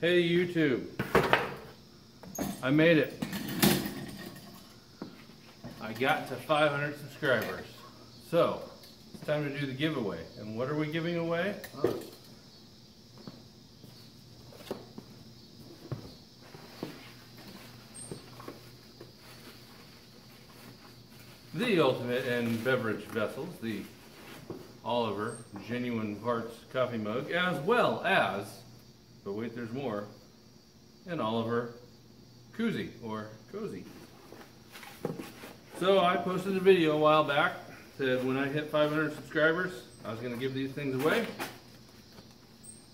Hey YouTube, I made it. I got to 500 subscribers. So, it's time to do the giveaway. And what are we giving away? The ultimate in beverage vessels, the Oliver Genuine Parts coffee mug, as well as, but wait, there's more, an Oliver koozie or cozy. So I posted a video a while back, said when I hit 500 subscribers, I was going to give these things away.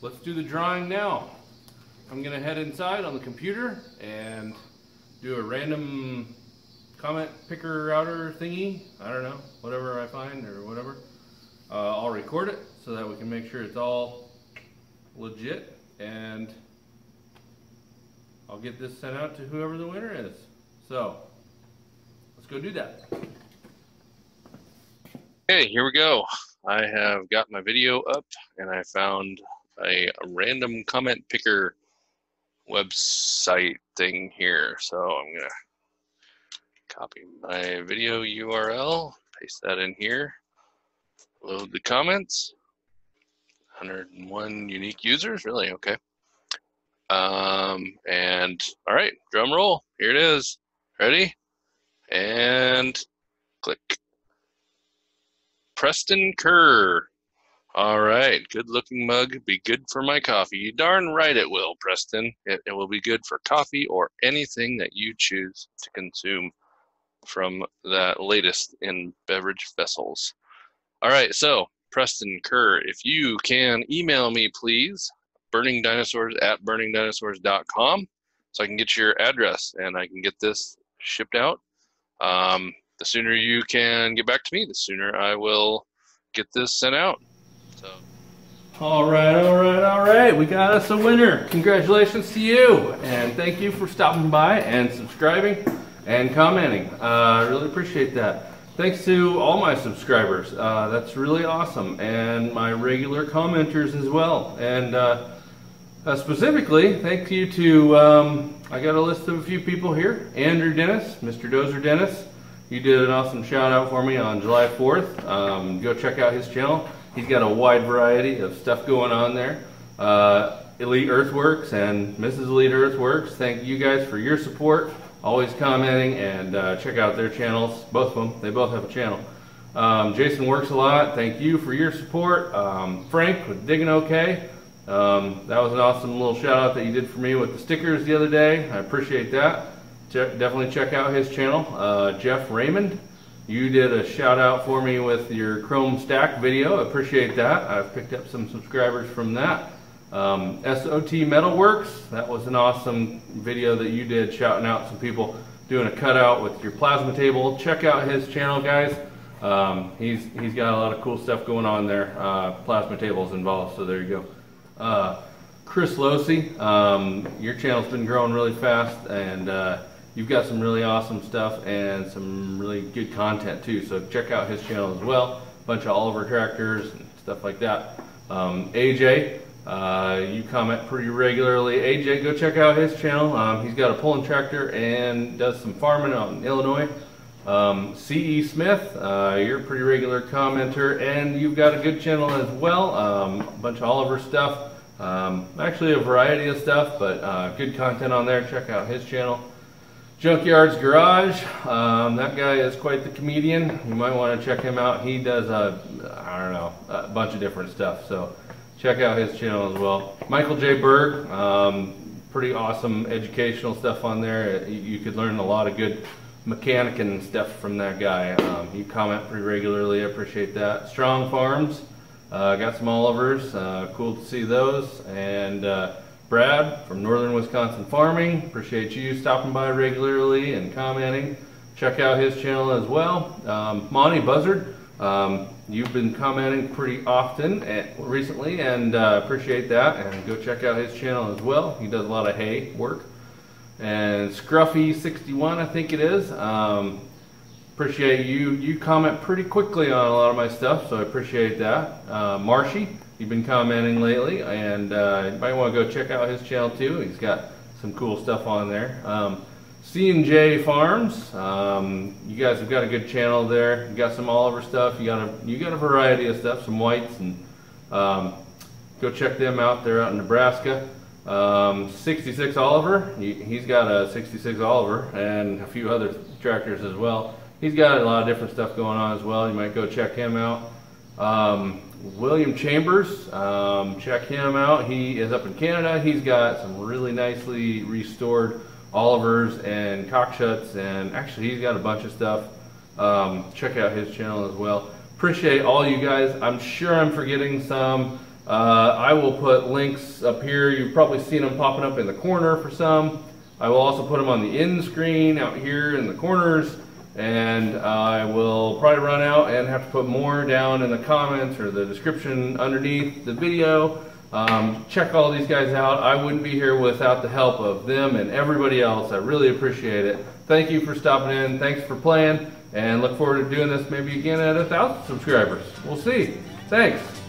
Let's do the drawing now. I'm going to head inside on the computer and do a random comment picker router thingy. I don't know, whatever I find or whatever. Uh, I'll record it so that we can make sure it's all legit and I'll get this sent out to whoever the winner is. So, let's go do that. Okay, here we go. I have got my video up and I found a, random comment picker website thing here. So I'm to copy my video URL, paste that in here, load the comments. 101 unique users, really? Okay. Um, and all right, drum roll. Here it is. Ready? And click. Preston Kerr. All right, good looking mug. Be good for my coffee. You darn right it will, Preston. It, it will be good for coffee or anything that you choose to consume from that latest in beverage vessels. All right, so Preston Kerr, if you can email me, please, burningdinosaurs at burningdinosaurs.com so I can get your address and I can get this shipped out. Um, the sooner you can get back to me, the sooner I will get this sent out. So. All right, all right, all right. We got us a winner. Congratulations to you. And thank you for stopping by and subscribing and commenting. Uh, I uh, really appreciate that. Thanks to all my subscribers. Uh, that's really awesome. And my regular commenters as well. And uh, uh, specifically, thank you to, um, I got a list of a few people here. Andrew Dennis, Mr. Dozer Dennis. You did an awesome shout out for me on July 4th. Um, go check out his channel. He's got a wide variety of stuff going on there. Uh, Elite Earthworks and Mrs. Elite Earthworks, thank you guys for your support. Always commenting and uh, check out their channels, both of them. They both have a channel. Um, Jason works a lot. Thank you for your support. Um, Frank with Digging OK. Um, that was an awesome little shout out that you did for me with the stickers the other day. I appreciate that definitely check out his channel. Uh, Jeff Raymond, you did a shout out for me with your Chrome Stack video. Appreciate that. I've picked up some subscribers from that. Um, SOT Metalworks, that was an awesome video that you did shouting out some people doing a cutout with your plasma table. Check out his channel, guys. Um, he's he's got a lot of cool stuff going on there. Uh, plasma tables involved, so there you go. Uh, Chris Losey, um, your channel's been growing really fast, and uh, you've got some really awesome stuff and some really good content too. So check out his channel as well. A bunch of Oliver tractors and stuff like that. Um, AJ, uh, you comment pretty regularly. AJ, go check out his channel. Um, he's got a pulling tractor and does some farming out in Illinois. Um, C.E. Smith, uh, you're a pretty regular commenter, and you've got a good channel as well. Um, a bunch of Oliver stuff. Um, actually, a variety of stuff, but uh, good content on there. Check out his channel. Junkyard's Garage. Um, that guy is quite the comedian. You might want to check him out. He does a, I don't know, a bunch of different stuff. So check out his channel as well. Michael J. Berg. Um, pretty awesome educational stuff on there. You, you, could learn a lot of good mechanic and stuff from that guy. Um, you comment pretty regularly. I appreciate that. Strong Farms. Uh, got some Olivers. Uh, cool to see those. And uh, Brad from Northern Wisconsin Farming. Appreciate you stopping by regularly and commenting. Check out his channel as well. Um, Monty Bussard, um, you've been commenting pretty often and recently and uh, appreciate that. And go check out his channel as well. He does a lot of hay work. And Scruffy61, I think it is. Um, appreciate you. You comment pretty quickly on a lot of my stuff, so I appreciate that. Uh, Marshy, you've been commenting lately, and uh, you might want to go check out his channel too. He's got some cool stuff on there. Um, C&J Farms, um, you guys have got a good channel there. You got some Oliver stuff. You got a you got a variety of stuff, some whites, and um, go check them out. They're out in Nebraska. Um, 66 Oliver, he, he's got a 66 Oliver and a few other tractors as well. He's got a lot of different stuff going on as well. You might go check him out. Um, William Chambers, um, check him out. He is up in Canada. He's got some really nicely restored Olivers and Cockshutts, and actually he's got a bunch of stuff. Um, check out his channel as well. Appreciate all you guys. I'm sure I'm forgetting some. Uh, I will put links up here. You've probably seen them popping up in the corner for some. I will also put them on the end screen out here in the corners. And I will probably run out and have to put more down in the comments or the description underneath the video. Um, check all these guys out. I wouldn't be here without the help of them and everybody else. I really appreciate it. Thank you for stopping in. Thanks for playing. And look forward to doing this maybe again at a thousand subscribers. We'll see. Thanks.